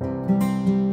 Música